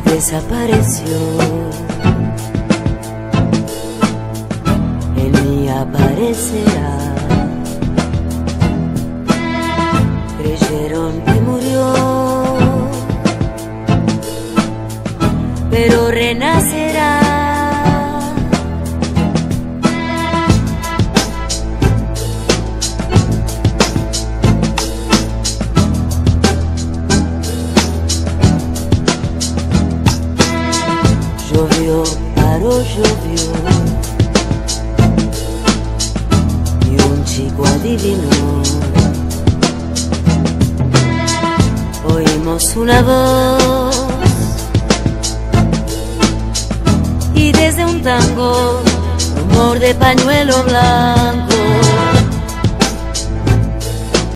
desapareció. Él ni aparecerá. Creyeron que murió, pero renacerá. Llovió, paró, llovió. Y un chico adivinó. Oímos una voz. Y desde un tango, rumor de pañuelo blanco.